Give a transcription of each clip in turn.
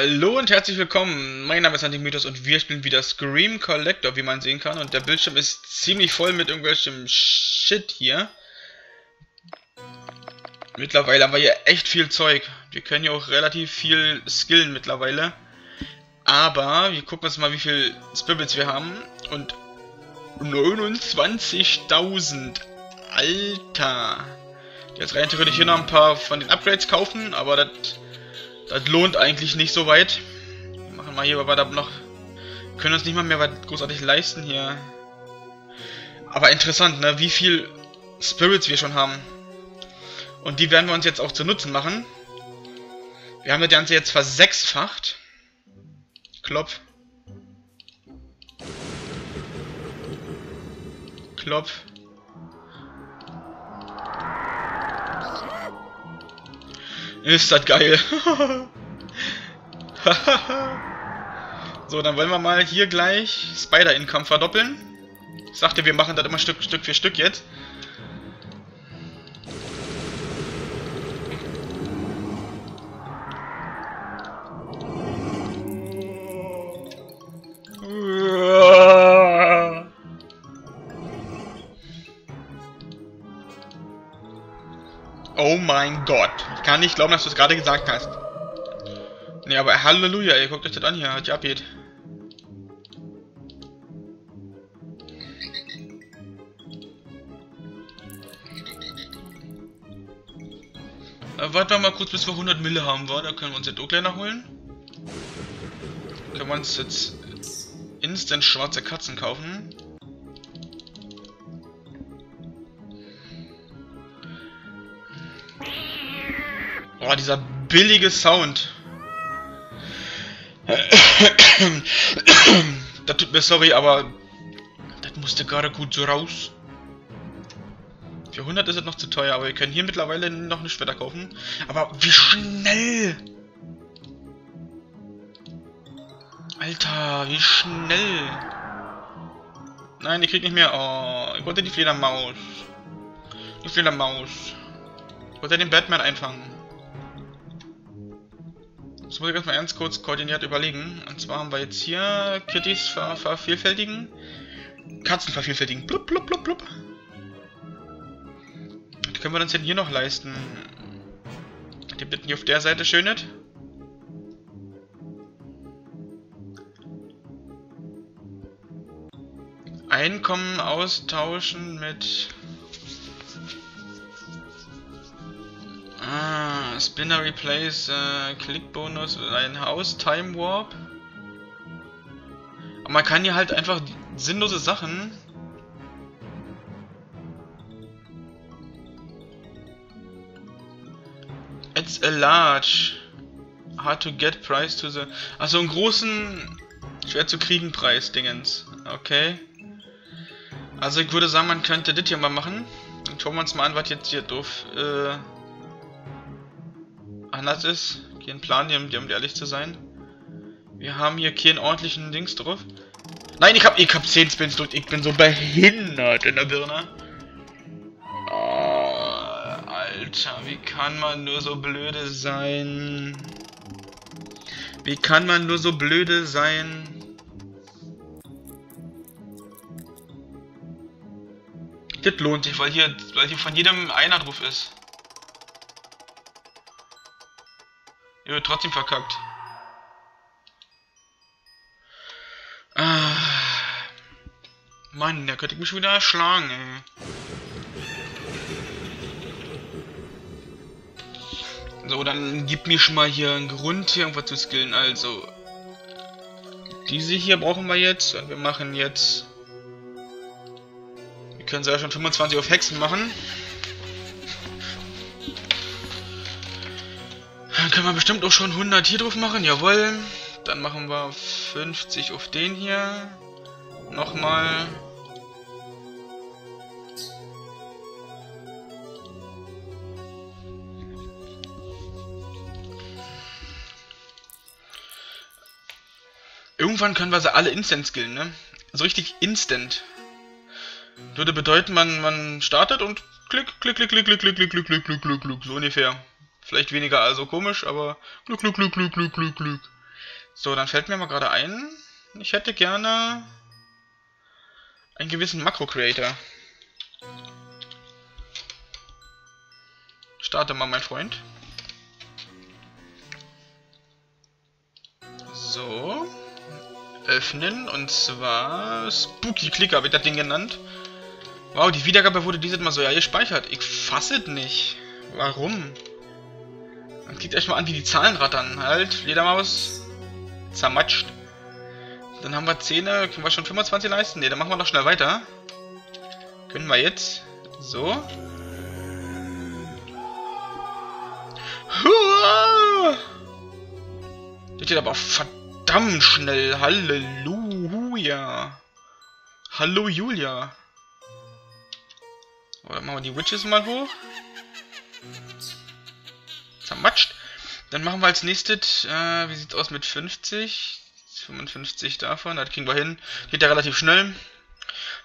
Hallo und herzlich willkommen, mein Name ist Antimythos und wir spielen wieder Scream Collector, wie man sehen kann. Und der Bildschirm ist ziemlich voll mit irgendwelchem Shit hier. Mittlerweile haben wir hier echt viel Zeug. Wir können hier auch relativ viel skillen mittlerweile. Aber wir gucken uns mal, wie viel Spirits wir haben. Und 29.000. Alter. Jetzt rein theoretisch hier noch ein paar von den Upgrades kaufen, aber das das lohnt eigentlich nicht so weit. Wir machen mal hier weiter noch. Wir können uns nicht mal mehr großartig leisten hier. Aber interessant, ne? Wie viel Spirits wir schon haben. Und die werden wir uns jetzt auch zu Nutzen machen. Wir haben das Ganze jetzt versechsfacht. Klopf. Klopf. Ist das geil. so, dann wollen wir mal hier gleich Spider-Income verdoppeln. Ich sagte, wir machen das immer Stück, Stück für Stück jetzt. Gott. Ich kann nicht glauben, dass du es gerade gesagt hast. Ne, aber Halleluja, ihr guckt euch das an hier, was hier abgeht. Äh, warten wir mal kurz, bis wir 100 Mille haben, war. Da können wir uns jetzt auch gleich holen. Können wir uns jetzt instant schwarze Katzen kaufen. Boah, dieser billige Sound. das tut mir sorry, aber das musste gerade gut so raus. Für 100 ist es noch zu teuer, aber wir können hier mittlerweile noch eine Schwerter kaufen. Aber wie schnell! Alter, wie schnell! Nein, ich krieg nicht mehr. Oh, ich wollte die Fledermaus. Die Fledermaus. Ich wollte den Batman einfangen. Das muss ich erstmal ganz kurz koordiniert überlegen. Und zwar haben wir jetzt hier Kittys ver vervielfältigen. Katzen vervielfältigen. Blub, blub, blub, blub. Was können wir uns denn hier noch leisten? Die bitten hier auf der Seite schön nicht. Einkommen austauschen mit Ah, Spinner Replace, äh, Klickbonus, ein Haus, Time Warp. Aber man kann hier halt einfach sinnlose Sachen... It's a large. Hard to get price to the... Also einen großen, schwer zu kriegen Preis, Dingens. Okay. Also ich würde sagen, man könnte das hier mal machen. Dann schauen wir uns mal an, was jetzt hier doof... Äh, anders ist. Kein Plan, um, um ehrlich zu sein. Wir haben hier keinen ordentlichen Dings drauf. Nein, ich hab, ich hab 10 Spins durch. Ich bin so behindert in der Birne. Oh, Alter, wie kann man nur so blöde sein? Wie kann man nur so blöde sein? Das lohnt sich, weil hier, weil hier von jedem einer drauf ist. Ihr wird trotzdem verkackt. Ah. Mann, der könnte mich wieder erschlagen, ey. So, dann gib mir schon mal hier einen Grund, hier irgendwas zu skillen. Also, diese hier brauchen wir jetzt. Und wir machen jetzt... Wir können sogar schon 25 auf Hexen machen. Dann können wir bestimmt auch schon 100 hier drauf machen, jawohl. Dann machen wir 50 auf den hier. Nochmal. Irgendwann können wir sie alle instant skillen, ne? So richtig instant. Würde bedeuten, man, man startet und klick, klick, klick, klick, klick, klick, klick, klick, klick, klick, klick, klick, so ungefähr. Vielleicht weniger also komisch, aber Glück, Glück, Glück, Glück, Glück, Glück, Glück. So, dann fällt mir mal gerade ein, ich hätte gerne einen gewissen Makro-Creator. Starte mal, mein Freund. So. Öffnen. Und zwar Spooky Clicker wird das Ding genannt. Wow, die Wiedergabe wurde dieses Mal so ja gespeichert. Ich fasse es nicht. Warum? Dann klickt euch mal an, wie die Zahlen rattern. Halt, Fledermaus. Zermatscht. Dann haben wir 10. Können wir schon 25 leisten? Ne, dann machen wir noch schnell weiter. Können wir jetzt. So. Das geht aber verdammt schnell. Halleluja. Hallo Julia. Oder machen wir die Witches mal hoch. Zermatscht. Dann machen wir als nächstes, äh, wie sieht's aus mit 50? 55 davon, das kriegen wir hin. Geht ja relativ schnell.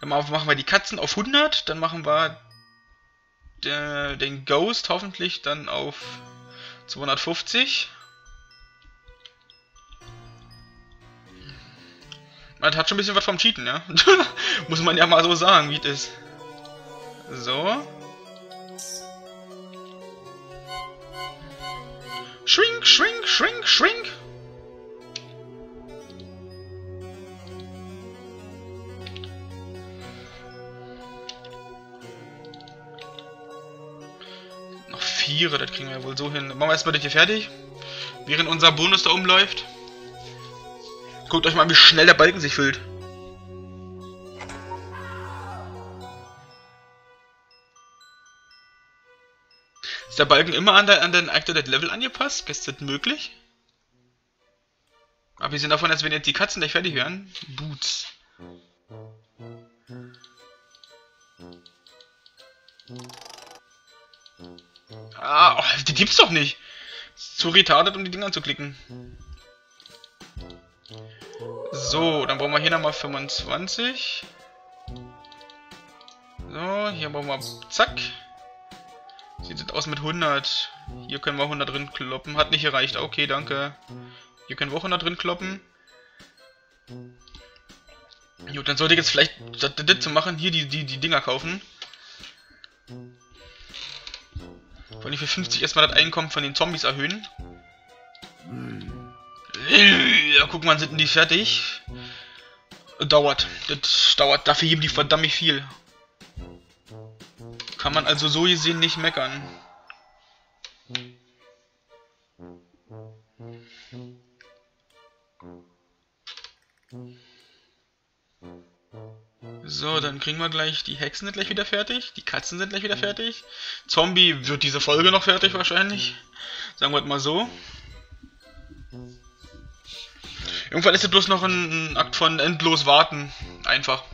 Dann machen wir die Katzen auf 100, dann machen wir äh, den Ghost hoffentlich dann auf 250. Man hat schon ein bisschen was vom Cheaten, ja? Muss man ja mal so sagen, wie es ist. So. Shrink, shrink, shrink, shrink. Noch Viere, das kriegen wir wohl so hin. Machen wir erstmal das hier fertig. Während unser Bonus da umläuft. Guckt euch mal, wie schnell der Balken sich füllt. Ist der Balken immer an, der, an den Active Level angepasst? Ist das möglich? Aber wir sind davon, als wenn jetzt die Katzen gleich fertig wären. Boots. Ah, oh, die gibt's doch nicht. Zu retarded, um die Dinger anzuklicken. So, dann brauchen wir hier nochmal 25. So, hier brauchen wir... Zack. Sieht es aus mit 100. Hier können wir 100 drin kloppen. Hat nicht gereicht. Okay, danke. Hier können wir auch 100 drin kloppen. Gut, dann sollte ich jetzt vielleicht, statt das zu machen, hier die, die, die Dinger kaufen. Vor allem für 50 erstmal das Einkommen von den Zombies erhöhen. Ja, guck mal, sind die fertig? Dauert. Das dauert. Dafür geben die verdammt viel. Kann man also so gesehen nicht meckern. So, dann kriegen wir gleich, die Hexen sind gleich wieder fertig, die Katzen sind gleich wieder fertig. Zombie wird diese Folge noch fertig wahrscheinlich. Sagen wir mal so. Irgendwann ist es bloß noch ein, ein Akt von endlos warten. Einfach.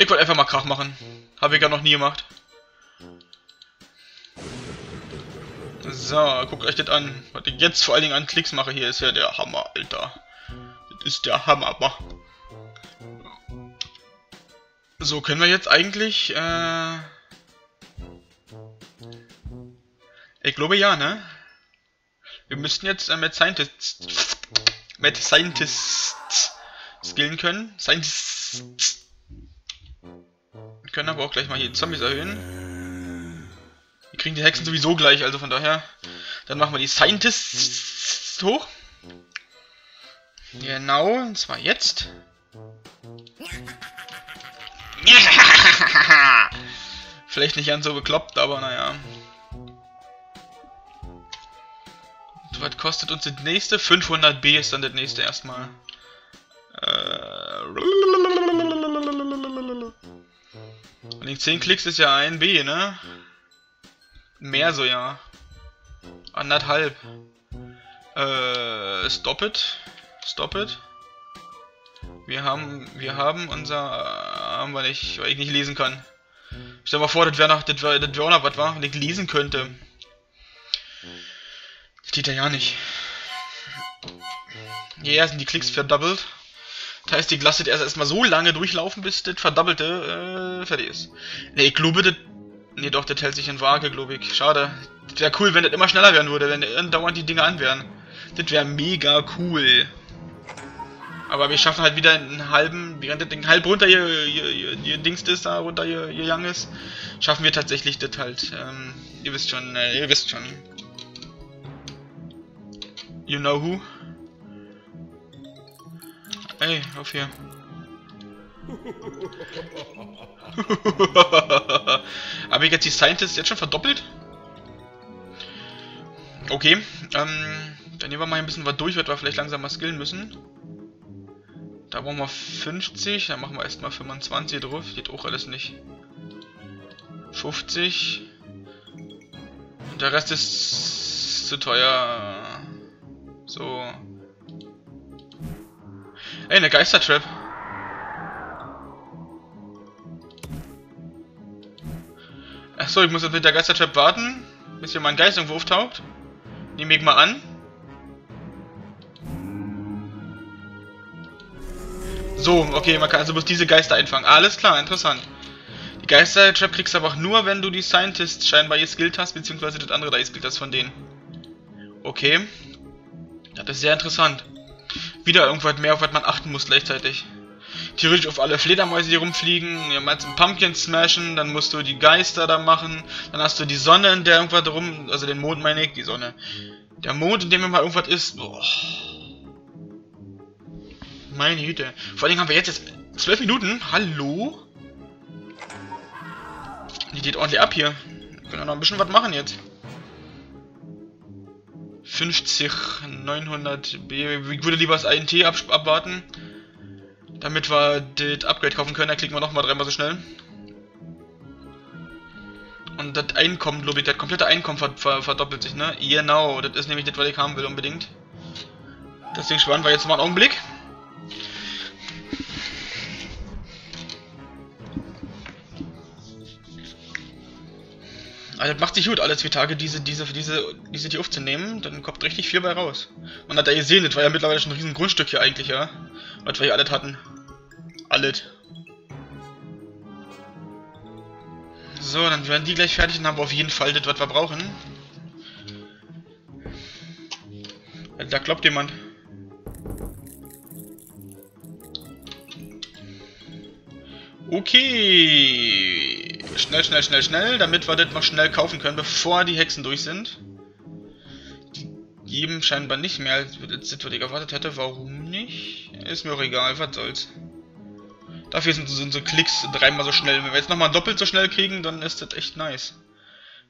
Ich wollte einfach mal Krach machen. Habe ich ja noch nie gemacht. So, guckt euch das an. Was ich jetzt vor allen Dingen an Klicks mache hier, ist ja der Hammer, Alter. Das ist der Hammer. So, können wir jetzt eigentlich, äh... Ich glaube ja, ne? Wir müssten jetzt äh, mit Scientists... Mit Scientists skillen können. Scientists... Wir können aber auch gleich mal hier die Zombies erhöhen. Wir kriegen die Hexen sowieso gleich, also von daher. Dann machen wir die Scientists hoch. Genau, und zwar jetzt. Vielleicht nicht ganz so bekloppt, aber naja. Was kostet uns das nächste? 500b ist dann das nächste erstmal. Äh. In 10 Klicks ist ja ein B, ne? Mehr so, ja. Anderthalb. Äh, stop it. Stop it. Wir haben, wir haben unser, haben wir nicht, weil ich nicht lesen kann. Stell dir mal vor, das wäre noch, das wäre, das wäre auch noch was war, wenn ich lesen könnte. Steht ja ja nicht. Hier sind die Klicks verdoppelt. Das heißt, die lasst erst erstmal so lange durchlaufen, bis das Verdoppelte äh, fertig ist. Ne, ich glaube, das... Ne, doch, das hält sich in Waage, glaube ich. Schade. Wäre cool, wenn das immer schneller werden würde, wenn dauernd die Dinge an wären. Das wäre mega cool. Aber wir schaffen halt wieder einen halben, während das Ding halb runter hier, hier, hier, hier Dings ist, da runter hier, hier Young ist, schaffen wir tatsächlich das halt. Ähm, ihr wisst schon, äh, ihr wisst schon. You know who? Ey, auf hier. Habe ich jetzt die Scientists jetzt schon verdoppelt? Okay, ähm, dann nehmen wir mal ein bisschen was durch, was wir vielleicht langsam mal skillen müssen. Da brauchen wir 50, dann machen wir erstmal 25 drauf, geht auch alles nicht. 50. Und der Rest ist zu teuer. So. Ey, eine Geistertrap. Achso, ich muss jetzt mit der Geistertrap warten, bis hier mein Geist irgendwo auftaucht. Nehme ich mal an. So, okay, man kann also bloß diese Geister einfangen. Alles klar, interessant. Die Geister-Trap kriegst du aber auch nur, wenn du die Scientists scheinbar geskillt hast, beziehungsweise das andere da geskillt hast von denen. Okay. Das ist sehr interessant. Wieder irgendwas mehr, auf was man achten muss gleichzeitig. Theoretisch auf alle Fledermäuse, die rumfliegen, ja, meinst einen Pumpkin smashen, dann musst du die Geister da machen, dann hast du die Sonne, in der irgendwas rum, also den Mond meine ich, die Sonne. Der Mond, in dem immer irgendwas ist, boah. Meine Güte. Vor allem haben wir jetzt, jetzt 12 Minuten. Hallo? Die geht ordentlich ab hier. Wir können noch ein bisschen was machen jetzt. 50, 900 B. Ich würde lieber das INT ab abwarten. Damit wir das Upgrade kaufen können. Da klicken wir nochmal dreimal so schnell. Und das Einkommen, glaube ich, das komplette Einkommen ver ver verdoppelt sich, ne? Genau, das ist nämlich das, was ich haben will unbedingt. Deswegen sparen wir jetzt mal einen Augenblick. Also das macht sich gut, alle zwei Tage diese, diese, diese, diese die aufzunehmen, dann kommt richtig viel bei raus. Man hat ja gesehen, das war ja mittlerweile schon ein riesen Grundstück hier eigentlich, ja. Was wir hier alles hatten. Alles. So, dann werden die gleich fertig und haben auf jeden Fall das, was wir brauchen. Da kloppt jemand. Okay. Schnell, schnell, schnell, schnell, damit wir das noch schnell kaufen können, bevor die Hexen durch sind. Die geben scheinbar nicht mehr, als was ich erwartet hätte. Warum nicht? Ist mir auch egal, was soll's. Dafür sind, sind so Klicks dreimal so schnell. Wenn wir jetzt nochmal doppelt so schnell kriegen, dann ist das echt nice.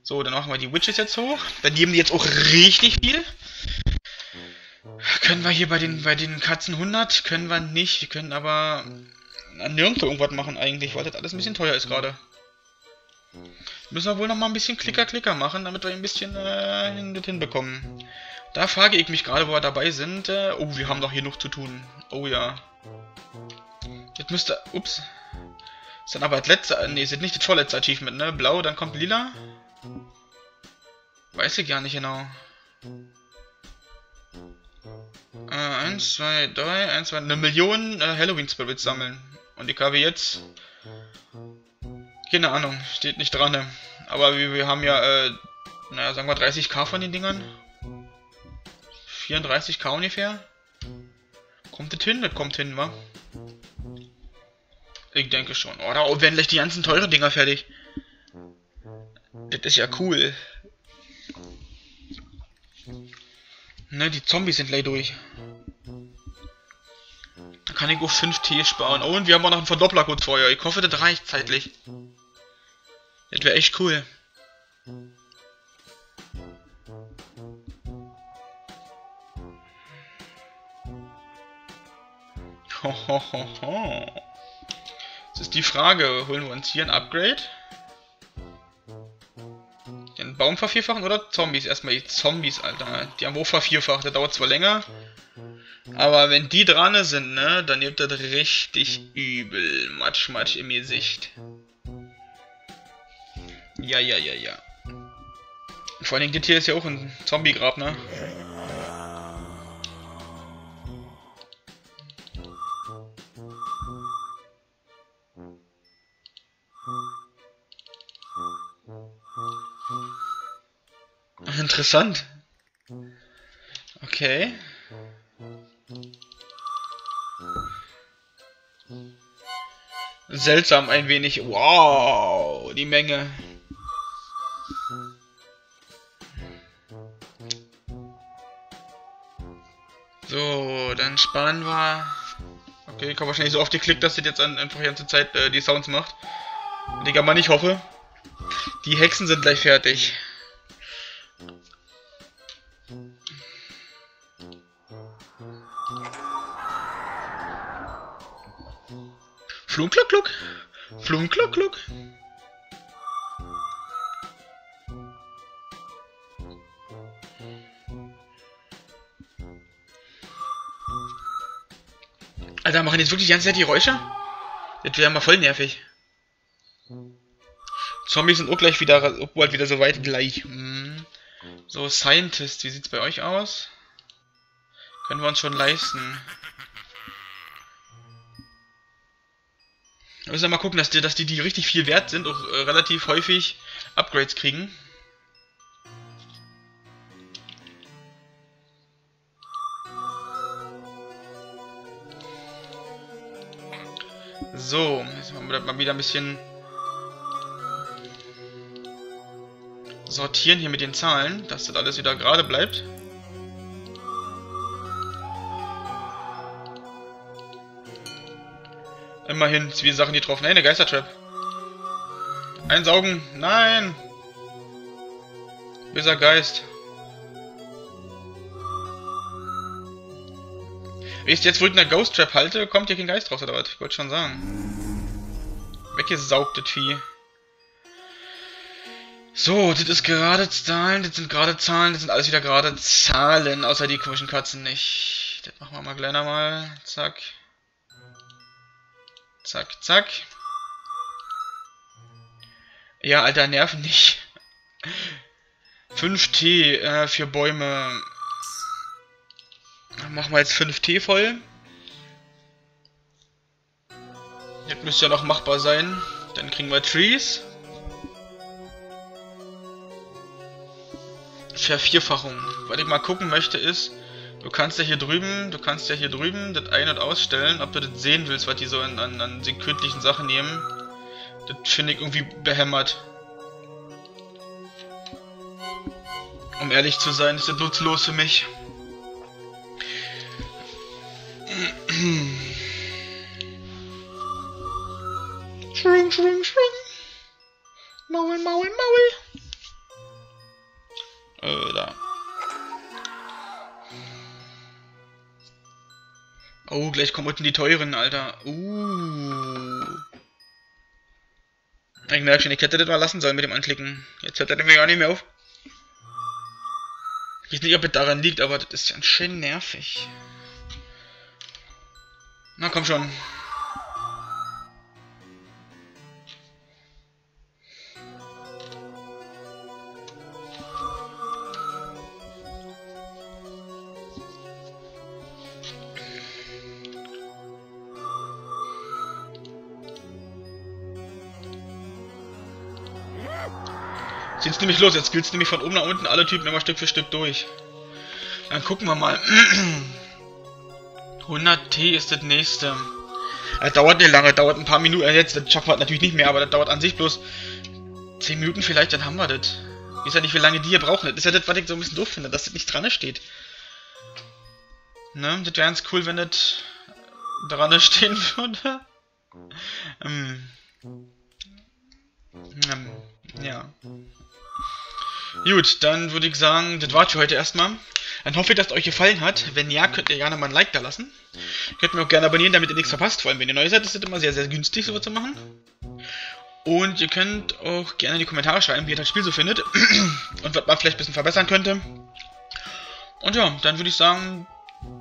So, dann machen wir die Witches jetzt hoch. Dann geben die jetzt auch richtig viel. Können wir hier bei den, bei den Katzen 100? Können wir nicht. Wir können aber nirgendwo irgendwas machen eigentlich, weil das alles ein bisschen teuer ist gerade. Müssen wir wohl noch mal ein bisschen Klicker-Klicker machen, damit wir ein bisschen äh, hinbekommen. Da frage ich mich gerade, wo wir dabei sind. Äh, oh, wir haben doch hier noch zu tun. Oh ja. Jetzt müsste... Ups. Ist dann aber das letzte... Ne, ist nicht das vorletzte Achievement, ne? Blau, dann kommt lila. Weiß ich gar nicht genau. Äh, 1, 2, 3, 1, 2... Eine Million äh, Halloween-Spirits sammeln. Und ich habe jetzt... Keine Ahnung, steht nicht dran. Ne? Aber wir, wir haben ja, äh, naja, sagen wir 30k von den Dingern. 34k ungefähr. Kommt das hin? Das kommt hin, wa? Ich denke schon. Oh, da werden gleich die ganzen teuren Dinger fertig. Das ist ja cool. Ne, die Zombies sind gleich durch kann ich auch 5 T sparen. Oh, und wir haben auch noch einen Verdoppler kurz vorher. Ich hoffe, das reicht zeitlich. Das wäre echt cool. Das ist die Frage. Holen wir uns hier ein Upgrade? Den Baum vervierfachen oder Zombies? Erstmal die Zombies, Alter. Die haben wohl vervierfacht. Das dauert zwar länger. Aber wenn die dran sind, ne, dann gibt das richtig übel. Matsch, matsch im Gesicht. Ja, ja, ja, ja. Vor allen Dingen, das hier ist ja auch ein Zombie-Grab, ne? Interessant. Okay. Seltsam ein wenig. Wow, die Menge. So, dann sparen wir. Okay, ich habe wahrscheinlich so oft geklickt, dass das jetzt einfach die ganze Zeit äh, die Sounds macht. Digga, man, ich hoffe. Die Hexen sind gleich fertig. Flunkluck, Flunkluck, Alter, machen jetzt wirklich die ganze Zeit die Geräusche? Das wäre mal voll nervig. Zombies sind auch gleich wieder, auch wieder so weit gleich. Hm. So, Scientist, wie sieht's bei euch aus? Können wir uns schon leisten. Wir müssen mal gucken, dass die, dass die, die richtig viel wert sind, auch äh, relativ häufig Upgrades kriegen. So, jetzt machen wir mal wieder ein bisschen sortieren hier mit den Zahlen, dass das alles wieder gerade bleibt. Immerhin zwei Sachen getroffen. Hey, eine Geistertrap. Einsaugen. Nein. Böser Geist. Ich jetzt wohl in der Ghost Trap halte, kommt hier kein Geist raus, oder was? Ich wollte schon sagen. Weggesaugt, das Vieh. So, das ist gerade Zahlen, das sind gerade Zahlen, das sind alles wieder gerade Zahlen, außer die komischen Katzen nicht. Das machen wir mal kleiner mal. Zack. Zack, zack. Ja, Alter, nerven nicht. 5T äh, für Bäume. Machen wir jetzt 5T voll. Das müsste ja noch machbar sein. Dann kriegen wir Trees. Vervierfachung. Was ich mal gucken möchte ist, Du kannst ja hier drüben, du kannst ja hier drüben das ein- und ausstellen, ob du das sehen willst, was die so an, an, an sekündlichen Sachen nehmen. Das finde ich irgendwie behämmert. Um ehrlich zu sein, ist das nutzlos für mich. Schwing, schwing, schwing. Maul, Maul, Maul. Äh, da. Oh, gleich kommen unten die teuren, Alter. Uh. Ich merke schon, ich hätte das mal lassen sollen mit dem Anklicken. Jetzt hört er mir gar nicht mehr auf. Ich weiß nicht, ob es daran liegt, aber das ist ja schön nervig. Na komm schon. Jetzt geht's nämlich los, jetzt geht's nämlich von oben nach unten alle Typen immer Stück für Stück durch. Dann gucken wir mal. 100T ist das nächste. Das dauert nicht lange, dauert ein paar Minuten. Äh, jetzt, das schaffen wir natürlich nicht mehr, aber das dauert an sich bloß 10 Minuten vielleicht, dann haben wir das. Ich weiß ja nicht, wie lange die hier brauchen. Das ist ja das, was ich so ein bisschen doof finde, dass das nicht dran steht. Ne, das wäre ganz cool, wenn das dran stehen würde. ähm. ähm. Ja. Gut, dann würde ich sagen, das war's für heute erstmal. Dann hoffe ich, dass es euch gefallen hat. Wenn ja, könnt ihr gerne mal ein Like da lassen. Könnt mir auch gerne abonnieren, damit ihr nichts verpasst. Vor allem, wenn ihr neu seid, ist es immer sehr, sehr günstig, sowas zu machen. Und ihr könnt auch gerne in die Kommentare schreiben, wie ihr das Spiel so findet. und was man vielleicht ein bisschen verbessern könnte. Und ja, dann würde ich sagen,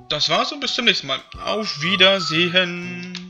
das war's und bis zum nächsten Mal. Auf Wiedersehen.